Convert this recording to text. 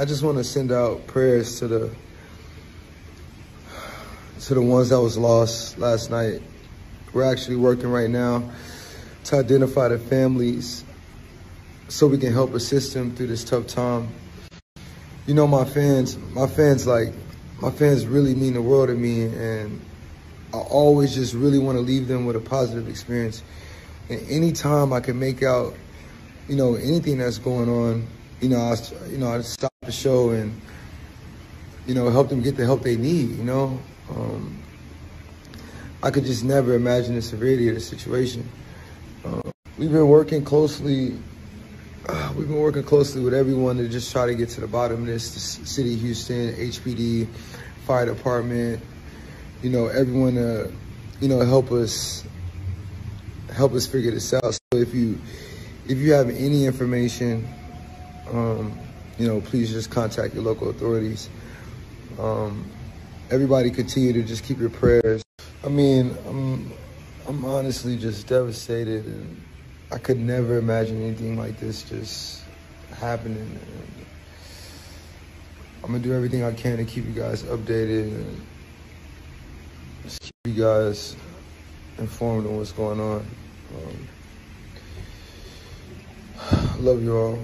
I just want to send out prayers to the to the ones that was lost last night. We're actually working right now to identify the families so we can help assist them through this tough time. You know, my fans, my fans like, my fans really mean the world to me and I always just really want to leave them with a positive experience. And anytime I can make out, you know, anything that's going on, you know, I, you know, I stop the show and, you know, help them get the help they need, you know. Um, I could just never imagine the severity of the situation. Uh, we've been working closely. Uh, we've been working closely with everyone to just try to get to the bottom of this. The city Houston, HPD, fire department, you know, everyone to, you know, help us, help us figure this out. So if you, if you have any information, um, you know, please just contact your local authorities. Um, everybody continue to just keep your prayers. I mean, I'm, I'm honestly just devastated and I could never imagine anything like this just happening. And I'm gonna do everything I can to keep you guys updated and just keep you guys informed on what's going on. Um, love you all.